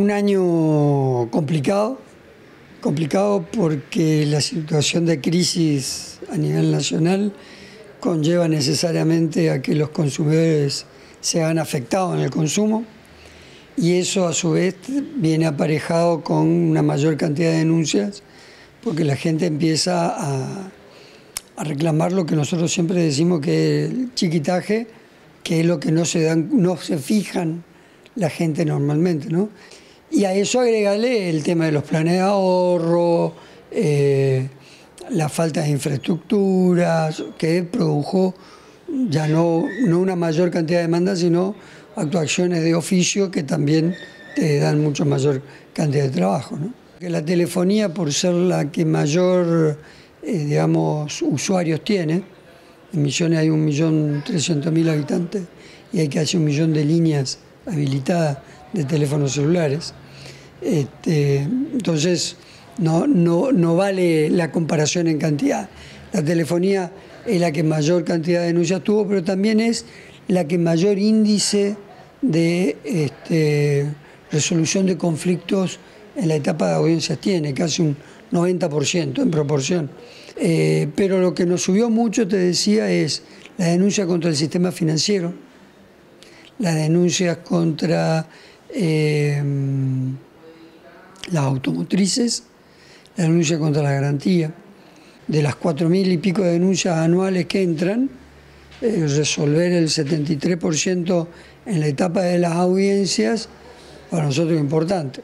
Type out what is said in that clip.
un año complicado, complicado porque la situación de crisis a nivel nacional conlleva necesariamente a que los consumidores sean afectados en el consumo y eso a su vez viene aparejado con una mayor cantidad de denuncias porque la gente empieza a, reclamar lo que nosotros siempre decimos que es el chiquitaje, que es lo que no se dan, no se fijan la gente normalmente, ¿no? Y a eso agregale el tema de los planes de ahorro, eh, la falta de infraestructuras, que produjo ya no, no una mayor cantidad de demandas, sino actuaciones de oficio que también te dan mucho mayor cantidad de trabajo. ¿no? La telefonía, por ser la que mayor, eh, digamos, usuarios tiene, en Misiones hay un millón trescientos mil habitantes y hay casi un millón de líneas habilitadas de teléfonos celulares. Este, entonces, no, no, no vale la comparación en cantidad. La telefonía es la que mayor cantidad de denuncias tuvo, pero también es la que mayor índice de este, resolución de conflictos en la etapa de audiencias tiene, casi un 90% en proporción. Eh, pero lo que nos subió mucho, te decía, es la denuncia contra el sistema financiero, las denuncias contra eh, las automotrices, la denuncia contra la garantía. De las cuatro mil y pico de denuncias anuales que entran, eh, resolver el 73% en la etapa de las audiencias, para nosotros es importante.